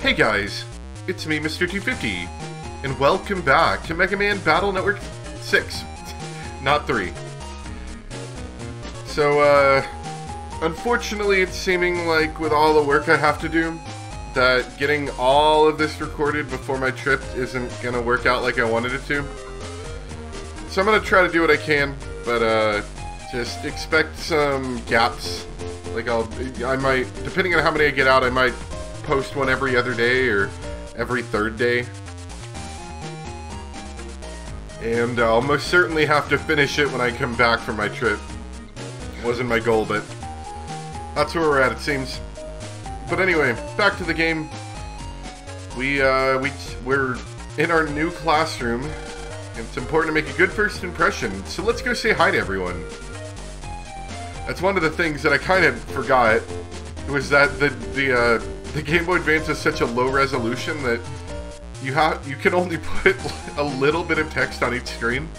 Hey guys, it's me, Mr. 250, and welcome back to Mega Man Battle Network 6, not 3. So, uh, unfortunately, it's seeming like with all the work I have to do, that getting all of this recorded before my trip isn't gonna work out like I wanted it to. So I'm gonna try to do what I can, but, uh, just expect some gaps. Like I'll, I might, depending on how many I get out, I might post one every other day or every third day. And I'll most certainly have to finish it when I come back from my trip. Wasn't my goal, but that's where we're at, it seems. But anyway, back to the game. We, uh, we, we're in our new classroom. It's important to make a good first impression, so let's go say hi to everyone. That's one of the things that I kind of forgot, was that the, the, uh, the Game Boy Advance is such a low resolution that you have you can only put a little bit of text on each screen.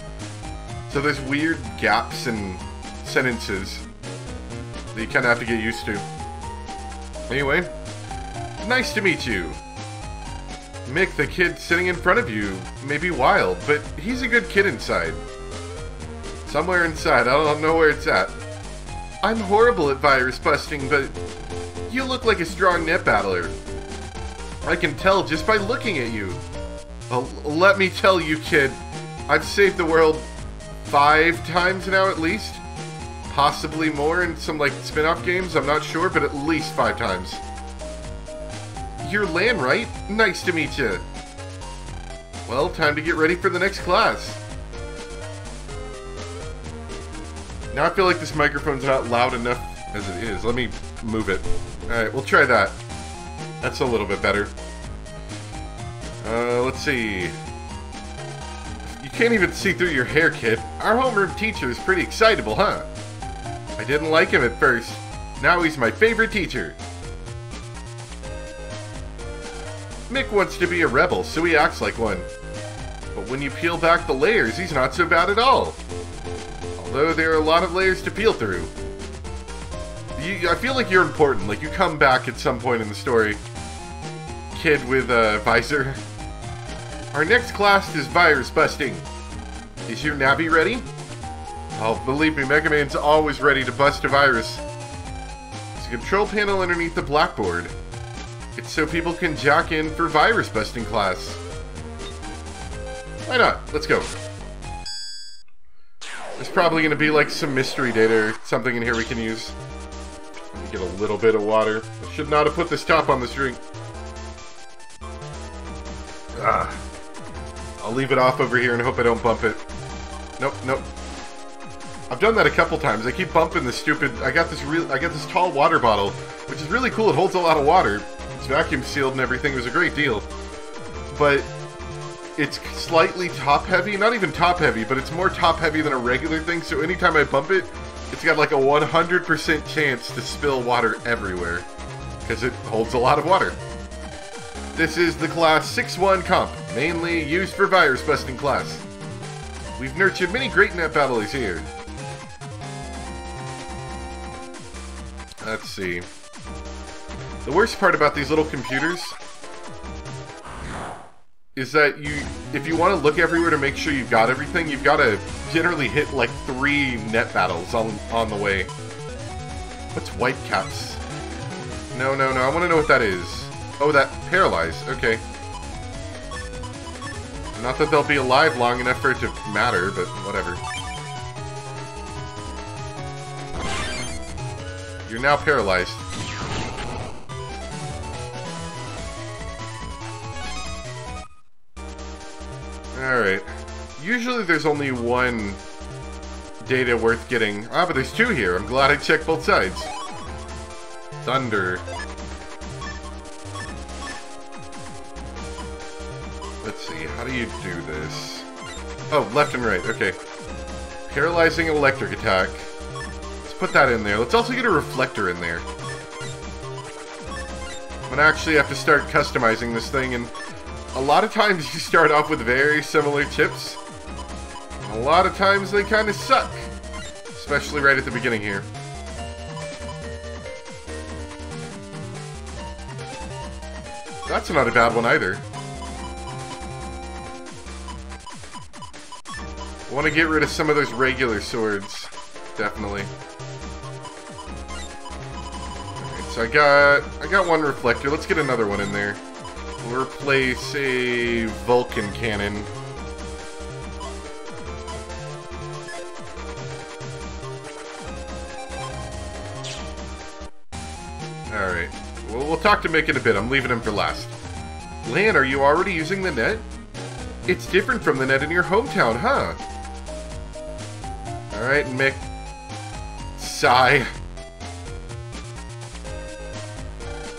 So there's weird gaps and sentences that you kind of have to get used to. Anyway, nice to meet you. Mick, the kid sitting in front of you, may be wild, but he's a good kid inside. Somewhere inside, I don't know where it's at. I'm horrible at virus busting, but you look like a strong net battler. I can tell just by looking at you. Well, let me tell you, kid, I've saved the world five times now at least. Possibly more in some, like, spin-off games, I'm not sure, but at least five times. You're Lan, right? Nice to meet you. Well, time to get ready for the next class. Now I feel like this microphone's not loud enough as it is. Let me move it. Alright, we'll try that. That's a little bit better. Uh, let's see. You can't even see through your hair, kid. Our homeroom teacher is pretty excitable, huh? I didn't like him at first. Now he's my favorite teacher. Mick wants to be a rebel, so he acts like one. But when you peel back the layers, he's not so bad at all. Although there are a lot of layers to peel through. You, I feel like you're important. Like, you come back at some point in the story. Kid with a visor. Our next class is virus busting. Is your Navi ready? Oh, believe me, Mega Man's always ready to bust a virus. There's a control panel underneath the blackboard. It's so people can jack in for virus busting class. Why not? Let's go. There's probably going to be like some mystery data or something in here we can use. Get a little bit of water. I should not have put this top on this drink. Ah. I'll leave it off over here and hope I don't bump it. Nope, nope. I've done that a couple times. I keep bumping this stupid... I got this real... I got this tall water bottle, which is really cool. It holds a lot of water. It's vacuum sealed and everything. It was a great deal. But it's slightly top heavy. Not even top heavy, but it's more top heavy than a regular thing. So anytime I bump it, it's got like a 100% chance to spill water everywhere. Because it holds a lot of water. This is the class 6-1 comp, mainly used for virus busting class. We've nurtured many great net battlers here. Let's see. The worst part about these little computers is that you, if you want to look everywhere to make sure you've got everything, you've got to generally hit like three net battles on, on the way. What's Whitecaps? No, no, no, I want to know what that is. Oh, that paralyzed. Okay. Not that they'll be alive long enough for it to matter, but whatever. You're now paralyzed. Alright. Usually there's only one data worth getting. Ah, but there's two here. I'm glad I checked both sides. Thunder. Let's see, how do you do this? Oh, left and right, okay. Paralyzing electric attack. Let's put that in there. Let's also get a reflector in there. I'm gonna actually have to start customizing this thing, and a lot of times you start off with very similar chips. A lot of times they kind of suck. Especially right at the beginning here. That's not a bad one either. Want to get rid of some of those regular swords. Definitely. Alright, so I got I got one reflector. Let's get another one in there. Replace a Vulcan cannon. Alright. Well, we'll talk to Mick in a bit. I'm leaving him for last. Lan, are you already using the net? It's different from the net in your hometown, huh? Alright, Mick. Sigh.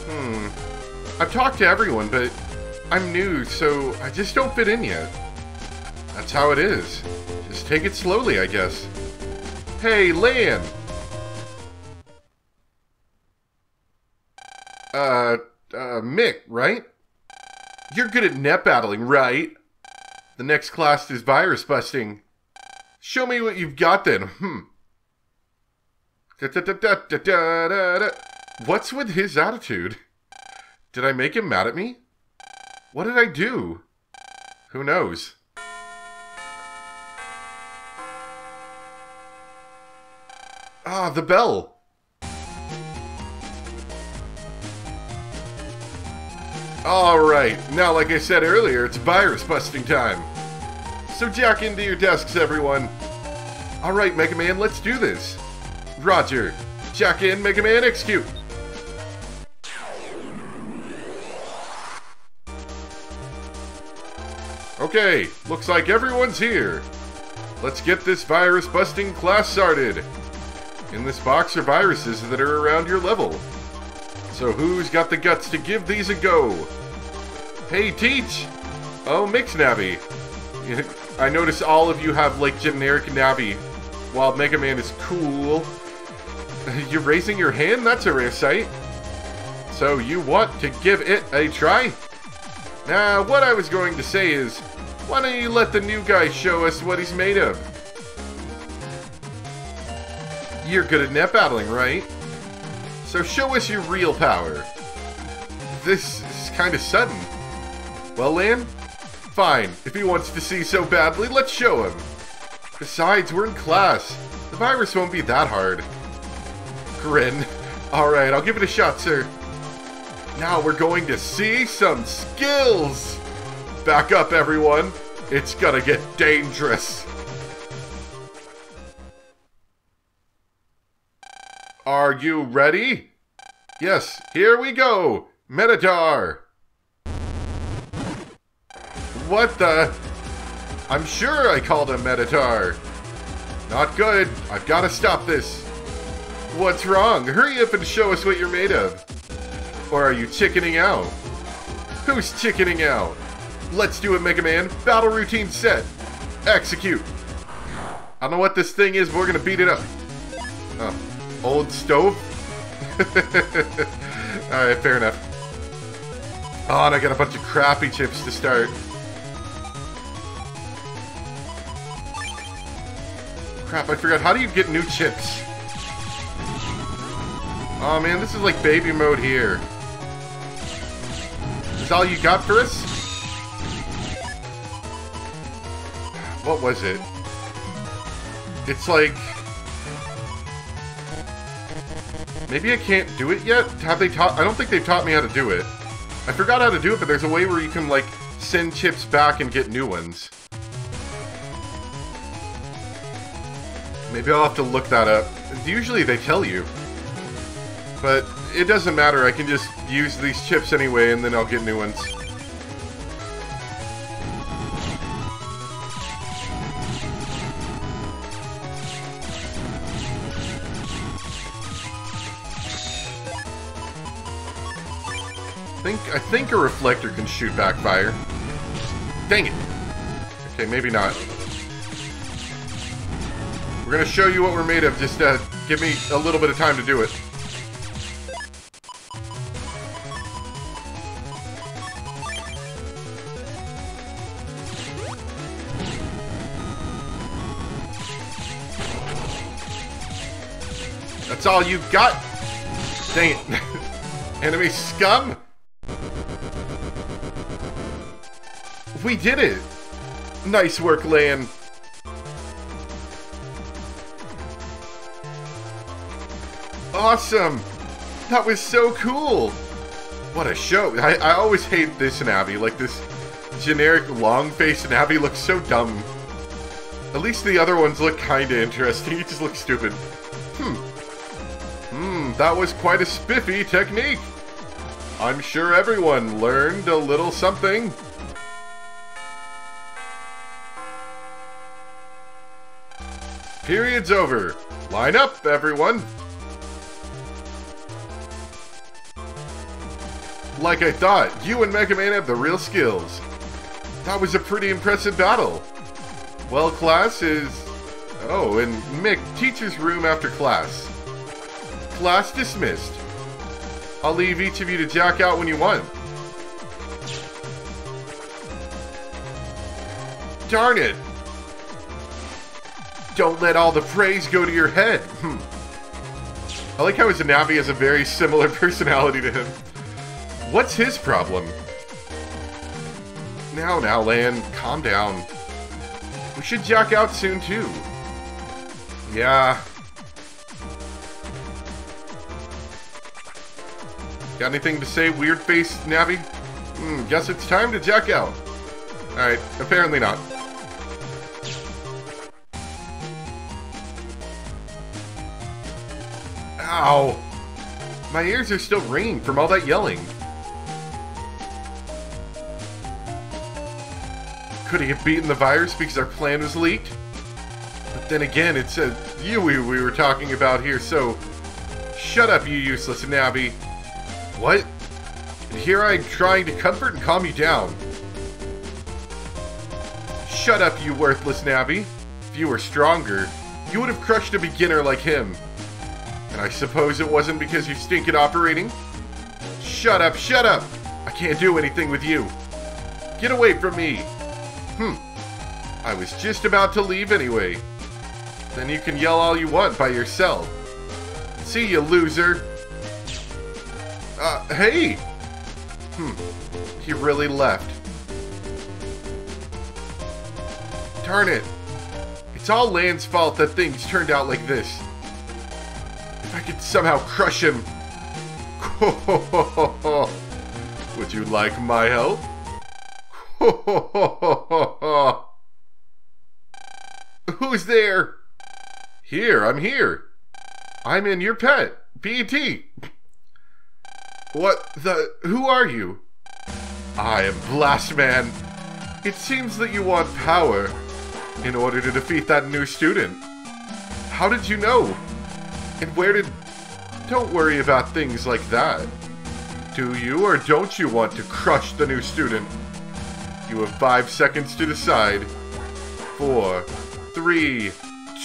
Hmm. I've talked to everyone, but I'm new, so I just don't fit in yet. That's how it is. Just take it slowly, I guess. Hey, Lan! Uh, uh, Mick, right? You're good at net battling, right? The next class is virus busting. Show me what you've got then. Hmm. What's with his attitude? Did I make him mad at me? What did I do? Who knows? Ah, the bell. Alright, now like I said earlier, it's virus busting time. So jack into your desks, everyone. Alright, Mega Man, let's do this. Roger. Jack in, Mega Man, execute. Okay, looks like everyone's here. Let's get this virus busting class started. In this box are viruses that are around your level. So who's got the guts to give these a go? Hey, Teach! Oh, Mick's Navi. I notice all of you have, like, generic Navi, while Mega Man is cool. You're raising your hand? That's a rare sight. So you want to give it a try? Now, what I was going to say is, why don't you let the new guy show us what he's made of? You're good at net battling, right? So show us your real power. This is kind of sudden. Well, Lan, fine. If he wants to see so badly, let's show him. Besides, we're in class. The virus won't be that hard. Grin. Alright, I'll give it a shot, sir. Now we're going to see some skills! Back up, everyone. It's gonna get dangerous. Are you ready? Yes, here we go. Metatar. What the? I'm sure I called him Metatar. Not good. I've got to stop this. What's wrong? Hurry up and show us what you're made of. Or are you chickening out? Who's chickening out? Let's do it, Mega Man. Battle routine set. Execute. I don't know what this thing is, but we're gonna beat it up. Oh, old stove? Alright, fair enough. Oh, and I got a bunch of crappy chips to start. Crap, I forgot. How do you get new chips? Oh man, this is like baby mode here. Is all you got for us? What was it? It's like... Maybe I can't do it yet? Have they taught... I don't think they've taught me how to do it. I forgot how to do it, but there's a way where you can, like, send chips back and get new ones. Maybe I'll have to look that up. Usually they tell you. But it doesn't matter, I can just use these chips anyway and then I'll get new ones. I think a reflector can shoot backfire. Dang it! Okay, maybe not. We're gonna show you what we're made of, just uh, give me a little bit of time to do it. That's all you've got? Dang it. Enemy scum? We did it! Nice work, Lan. Awesome! That was so cool! What a show. I, I always hate this Navi. Like, this generic long-faced Navi looks so dumb. At least the other ones look kinda interesting. He just looks stupid. Hmm. Hmm, that was quite a spiffy technique. I'm sure everyone learned a little something. Period's over. Line up, everyone. Like I thought, you and Mega Man have the real skills. That was a pretty impressive battle. Well, class is... Oh, and Mick, teacher's room after class. Class dismissed. I'll leave each of you to jack out when you want. Darn it! Don't let all the praise go to your head. Hmm. I like how Navi has a very similar personality to him. What's his problem? Now, now, Lan, calm down. We should jack out soon, too. Yeah. Got anything to say, weird face, Navi? Hmm, guess it's time to jack out. Alright, apparently not. Ow! My ears are still ringing from all that yelling. Could he have beaten the virus because our plan was leaked? But then again, it's a Yui we were talking about here, so... Shut up, you useless Navi. What? And here I'm trying to comfort and calm you down. Shut up, you worthless Navi. If you were stronger, you would have crushed a beginner like him. I suppose it wasn't because you stink at operating? Shut up, shut up! I can't do anything with you. Get away from me! Hmm. I was just about to leave anyway. Then you can yell all you want by yourself. See you, loser. Uh, hey! Hmm. He really left. Darn it. It's all Lan's fault that things turned out like this. If I could somehow crush him. Would you like my help? Who's there? Here, I'm here. I'm in your pet, BT. What the? Who are you? I am Blastman. It seems that you want power in order to defeat that new student. How did you know? And where did... Don't worry about things like that. Do you or don't you want to crush the new student? You have five seconds to decide. Four, three,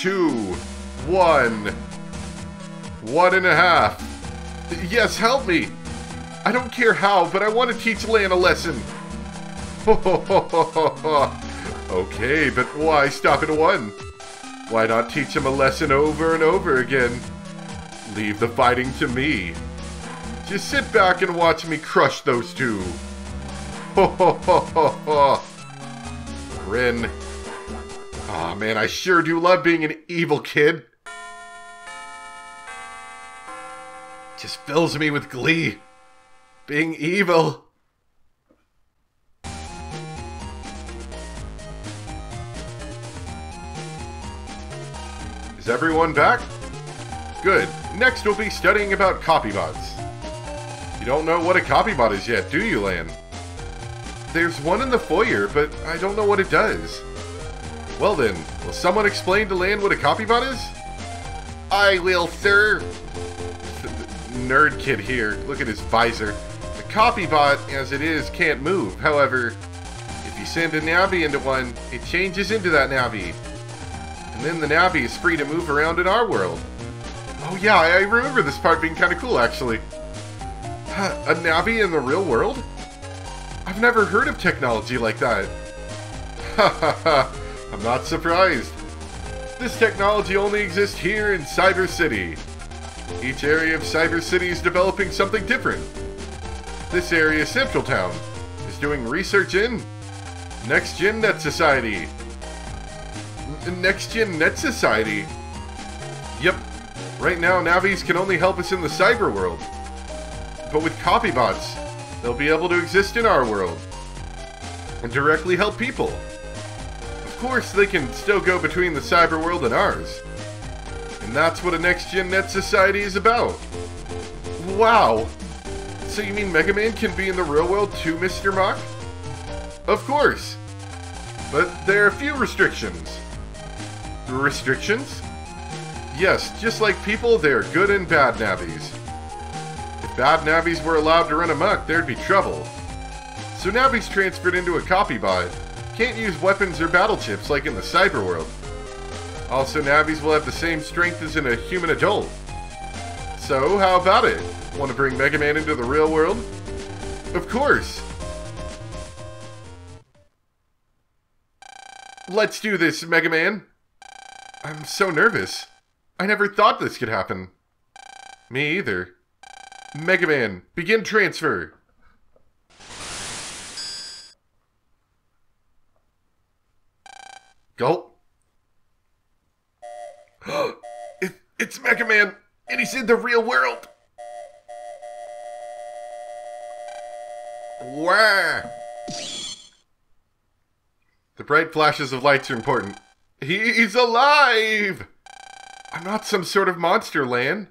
two, one. One and a half. Yes, help me! I don't care how, but I want to teach Lan a lesson. okay, but why stop at one? Why not teach him a lesson over and over again? Leave the fighting to me. Just sit back and watch me crush those two. Ho ho ho ho ho. Rin. Aw oh, man, I sure do love being an evil kid. Just fills me with glee. Being evil. Is everyone back? Good. Next we'll be studying about copybots. You don't know what a copybot is yet, do you, Lan? There's one in the foyer, but I don't know what it does. Well then, will someone explain to Lan what a copybot is? I will, sir. Nerd kid here. Look at his visor. A copybot, as it is, can't move. However, if you send a Navi into one, it changes into that Navi. And then the Navi is free to move around in our world. Oh yeah, I remember this part being kind of cool, actually. A Navi in the real world? I've never heard of technology like that. Ha ha ha, I'm not surprised. This technology only exists here in Cyber City. Each area of Cyber City is developing something different. This area, Central Town, is doing research in Next Gen Net Society. N- Next Gen Net Society. Yep. Right now, Navis can only help us in the cyber world. But with copybots, they'll be able to exist in our world and directly help people. Of course, they can still go between the cyber world and ours. And that's what a next gen net society is about. Wow! So you mean Mega Man can be in the real world too, Mr. Mach? Of course! But there are a few restrictions. Restrictions? Yes, just like people, they are good and bad Navis. If bad Navis were allowed to run amok, there'd be trouble. So Navis transferred into a copy bot can't use weapons or battle chips like in the cyber world. Also, Navis will have the same strength as in a human adult. So, how about it? Want to bring Mega Man into the real world? Of course! Let's do this, Mega Man! I'm so nervous. I never thought this could happen. Me either. Mega Man, begin transfer! Gulp. it, it's Mega Man, and he's in the real world. Wah! The bright flashes of lights are important. He's alive! I'm not some sort of monster, Lan.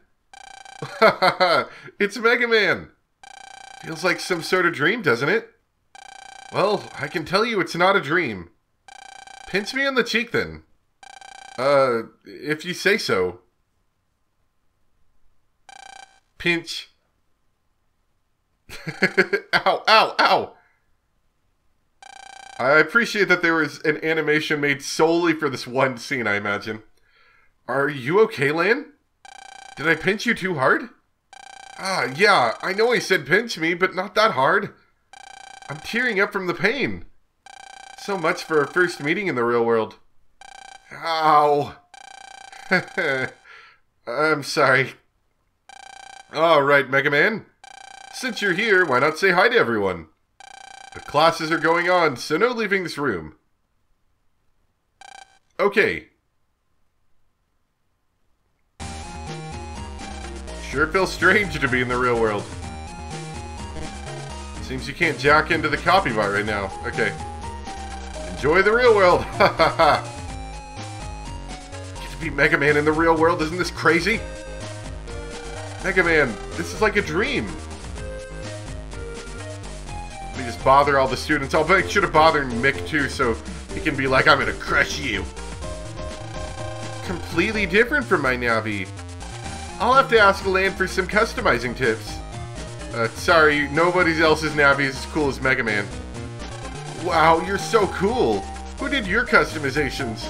it's Mega Man. Feels like some sort of dream, doesn't it? Well, I can tell you it's not a dream. Pinch me on the cheek then. Uh, if you say so. Pinch. ow, ow, ow! I appreciate that there was an animation made solely for this one scene, I imagine. Are you okay, Lan? Did I pinch you too hard? Ah, yeah, I know I said pinch me, but not that hard. I'm tearing up from the pain. So much for our first meeting in the real world. Ow. I'm sorry. Alright, Mega Man. Since you're here, why not say hi to everyone? The classes are going on, so no leaving this room. Okay. Sure feels strange to be in the real world. Seems you can't jack into the copy bot right now. Okay. Enjoy the real world! Ha ha ha! Get to be Mega Man in the real world, isn't this crazy? Mega Man, this is like a dream. Let me just bother all the students. I'll make sure to bother Mick too, so he can be like, I'm gonna crush you. Completely different from my Navi. I'll have to ask Lan for some customizing tips. Uh, sorry, nobody else's Navi is as cool as Mega Man. Wow, you're so cool. Who did your customizations?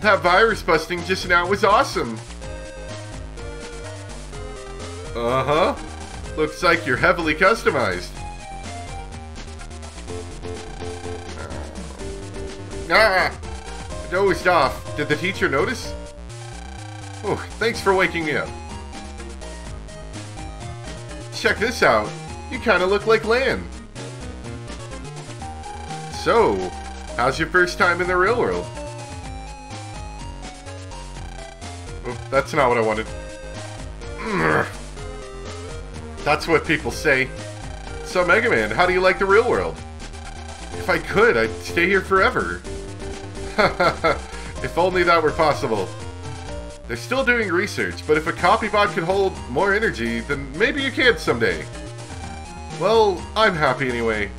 That virus busting just now was awesome. Uh-huh. Looks like you're heavily customized. Ah! I dozed off. Did the teacher notice? Thanks for waking me up. Check this out. You kind of look like Lan. So, how's your first time in the real world? That's not what I wanted. That's what people say. So, Mega Man, how do you like the real world? If I could, I'd stay here forever. if only that were possible. They're still doing research, but if a copybot could hold more energy, then maybe you can someday. Well, I'm happy anyway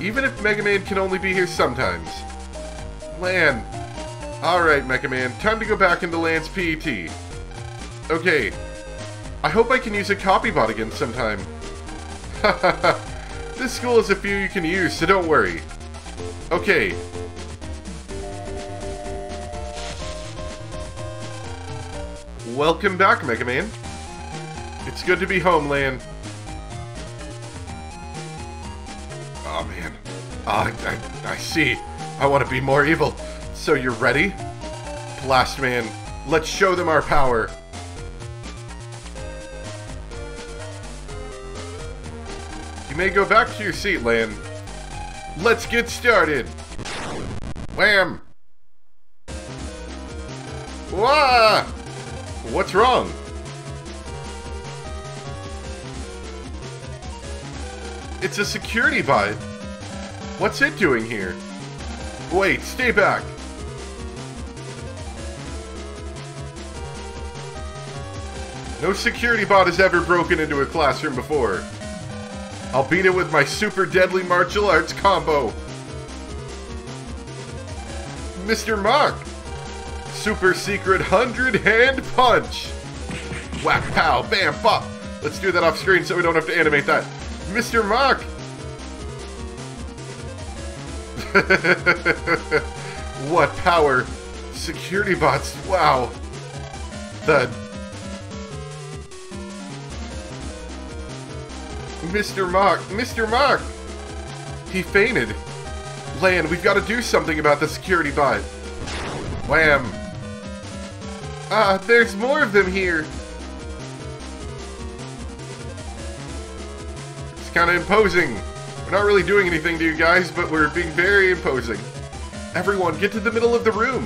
even if Mega Man can only be here sometimes. Lan. Alright, Mega Man, time to go back into Lan's PET. Okay. I hope I can use a copy bot again sometime. this school has a few you can use, so don't worry. Okay. Welcome back, Mega Man. It's good to be home, Lan. Oh man. Ah, I, I see. I want to be more evil. So you're ready? Blast Man, let's show them our power. You may go back to your seat, Lan. Let's get started. Wham! Wah! What's wrong? It's a security bot. What's it doing here? Wait, stay back. No security bot has ever broken into a classroom before. I'll beat it with my super deadly martial arts combo. Mr. Mach! Super secret hundred hand punch! Whack, pow, bam, pop! Let's do that off screen so we don't have to animate that. Mr. Mach! what power! Security bots, wow! The Mr. Mach! Mr. Mach! He fainted. Lan, we've got to do something about the security bot. Wham! Ah, there's more of them here! It's kind of imposing. We're not really doing anything to you guys, but we're being very imposing. Everyone, get to the middle of the room!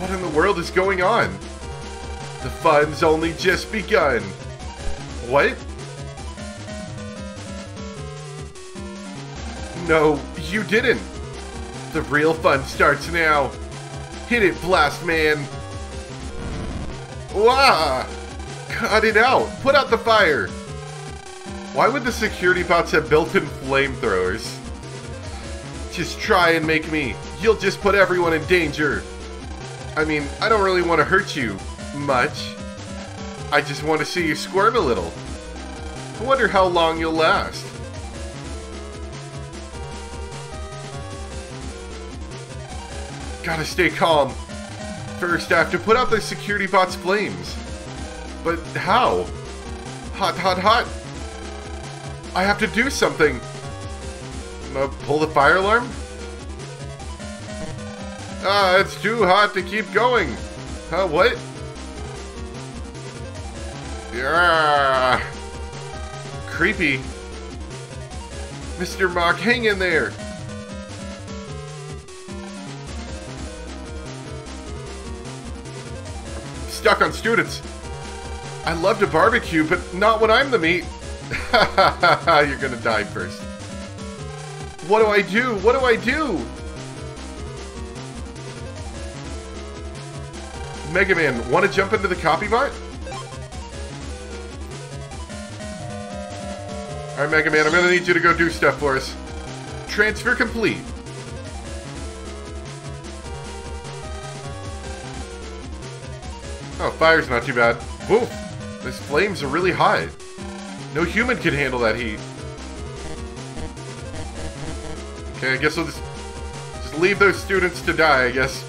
What in the world is going on? The fun's only just begun. What? No, you didn't. The real fun starts now. Hit it, Blast Man. Wah! Cut it out. Put out the fire. Why would the security bots have built-in flamethrowers? Just try and make me. You'll just put everyone in danger. I mean, I don't really want to hurt you, much. I just want to see you squirm a little. I wonder how long you'll last. Gotta stay calm. First, I have to put out the security bot's flames. But how? Hot, hot, hot. I have to do something. Pull the fire alarm? Ah, it's too hot to keep going. Huh, what? Yeah. Creepy. Mr. Mach, hang in there. Stuck on students. I love to barbecue, but not when I'm the meat. You're gonna die first. What do I do? What do I do? Mega Man, want to jump into the copy bot? Alright, Mega Man, I'm gonna need you to go do stuff for us. Transfer complete. Oh, fire's not too bad. Woof! These flames are really high. No human can handle that heat. Okay, I guess we'll just, just leave those students to die, I guess.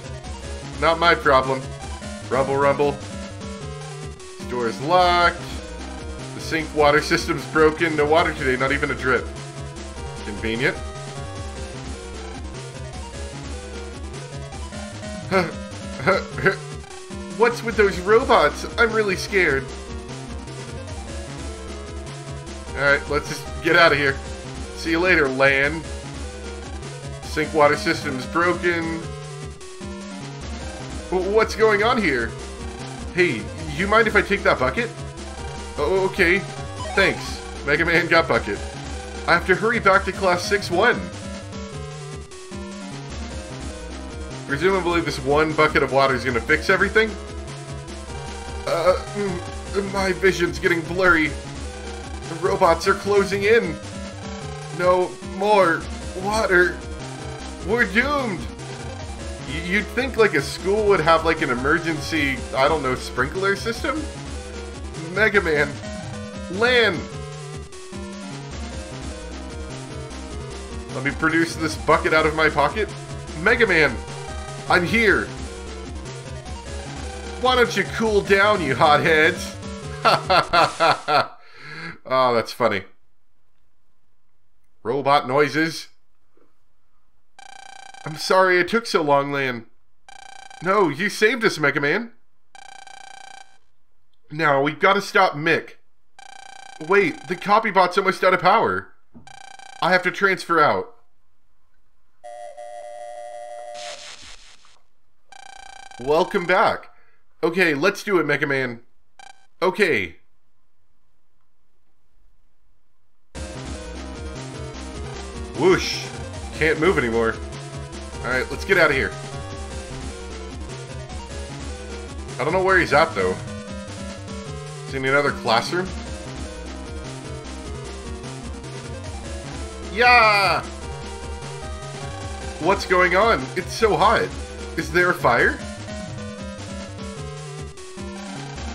Not my problem. Rumble, rumble. This door is locked. The sink water system's broken. No water today, not even a drip. Convenient. What's with those robots? I'm really scared. Alright, let's just get out of here. See you later, Lan. Sink water system's broken. What's going on here? Hey, you mind if I take that bucket? Oh, okay. Thanks. Mega Man got bucket. I have to hurry back to class 6-1. Presumably this one bucket of water is going to fix everything? Uh, mm, my vision's getting blurry. The robots are closing in. No more water. We're doomed. You'd think like a school would have like an emergency, I don't know, sprinkler system? Mega Man. Lan. Let me produce this bucket out of my pocket. Mega Man. I'm here. Why don't you cool down, you hotheads? oh, ah, that's funny. Robot noises. I'm sorry it took so long, Lan. No, you saved us, Mega Man. Now, we've got to stop Mick. Wait, the copybot's almost out of power. I have to transfer out. Welcome back. Okay, let's do it, Mega Man. Okay. Whoosh. Can't move anymore. Alright, let's get out of here. I don't know where he's at, though. Is he in another classroom? Yeah! What's going on? It's so hot. Is there a fire?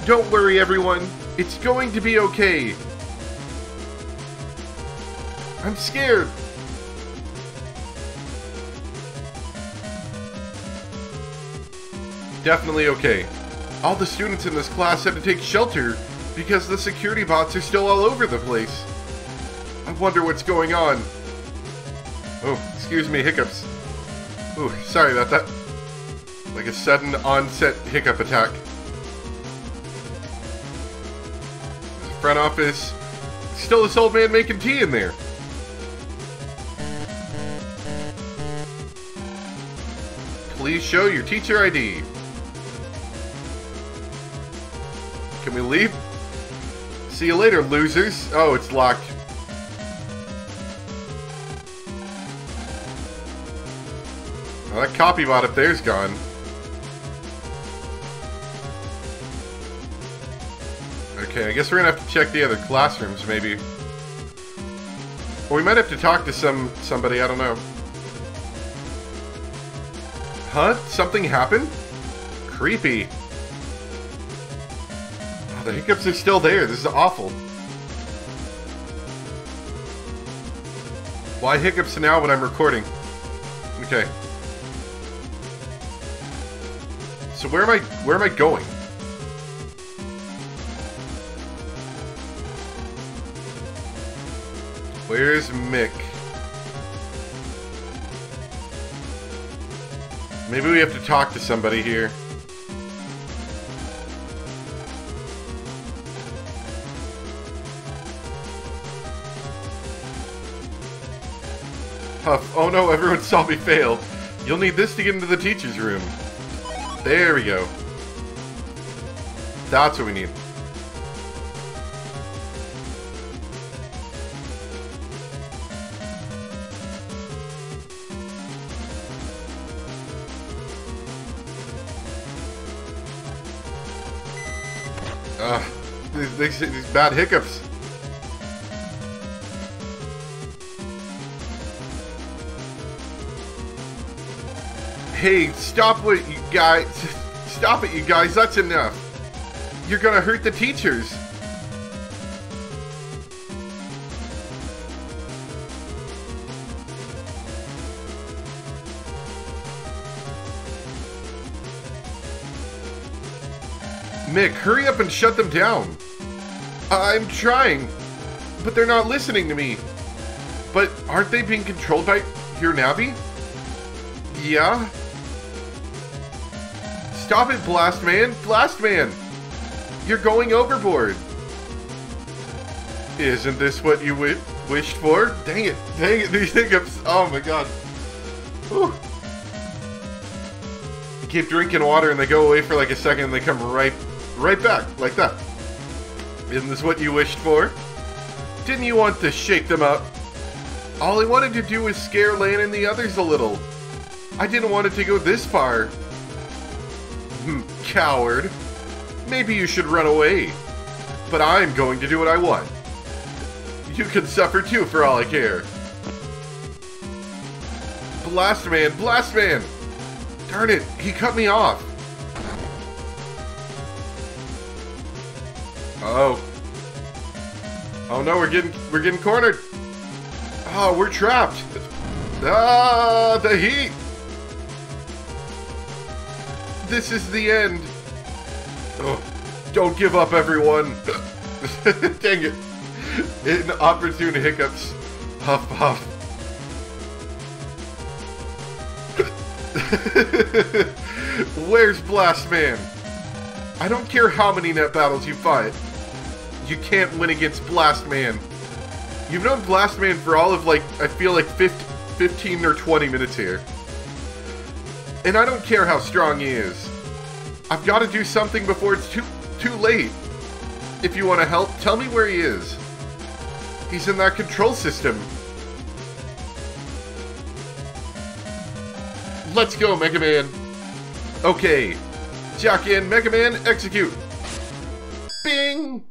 Don't worry, everyone. It's going to be okay. I'm scared. Definitely okay. All the students in this class had to take shelter because the security bots are still all over the place. I wonder what's going on. Oh, excuse me, hiccups. Ooh, sorry about that. Like a sudden onset hiccup attack. Front office. Still this old man making tea in there. Please show your teacher ID. Can we leave? See you later, losers. Oh, it's locked. Well, that copybot up there's gone. Okay, I guess we're gonna have to check the other classrooms, maybe. Or we might have to talk to some somebody, I don't know. Huh? Something happened? Creepy. Oh, the hiccups are still there. This is awful. Why hiccups now when I'm recording? Okay. So where am I where am I going? Where's Mick? Maybe we have to talk to somebody here. Huff. Oh no, everyone saw me fail. You'll need this to get into the teacher's room. There we go. That's what we need. Ugh, these, these, these bad hiccups. Hey, stop what you guys... Stop it, you guys. That's enough. You're gonna hurt the teachers. Mick, hurry up and shut them down. I'm trying, but they're not listening to me. But aren't they being controlled by your Navi? Yeah? Stop it, Blast Man! Blast Man! You're going overboard! Isn't this what you wi wished for? Dang it! Dang it! These hiccups! Oh my god! Whew. You keep drinking water and they go away for like a second and they come right, right back, like that. Isn't this what you wished for? Didn't you want to shake them up? All I wanted to do was scare Lan and the others a little. I didn't want it to go this far. Hmm, coward. Maybe you should run away. But I'm going to do what I want. You can suffer too for all I care. Blast Man! Blast Man! Darn it, he cut me off. Oh. Oh no, we're getting we're getting cornered. Oh, we're trapped. Ah, the heat. This is the end. Oh, don't give up, everyone. Dang it. Inopportune hiccups. Huff, huff. Where's Blast Man? I don't care how many net battles you fight. You can't win against Blast Man. You've known Blast Man for all of like, I feel like 15 or 20 minutes here. And I don't care how strong he is. I've got to do something before it's too too late. If you want to help, tell me where he is. He's in that control system. Let's go, Mega Man. Okay. Jack in, Mega Man, execute. Bing!